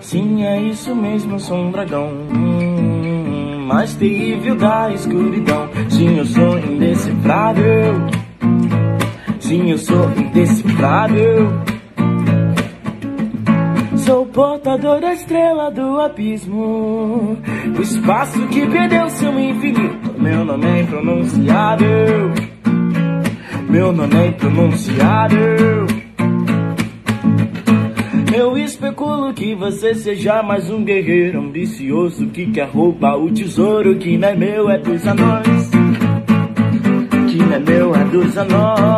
Sim, é isso mesmo, sou um dragão. Mais terrível da escuridão. Sim, eu sou indecifrável. Sim, eu sou indecifrável. Sou portador da estrela do abismo. O espaço que perdeu seu infinito. Meu nome é impronunciável. Meu nome é impronunciável. Eu especulo que você seja mais um guerreiro ambicioso que quer roubar o tesouro que não é meu, é dos anões. Que não é meu, é dos anões.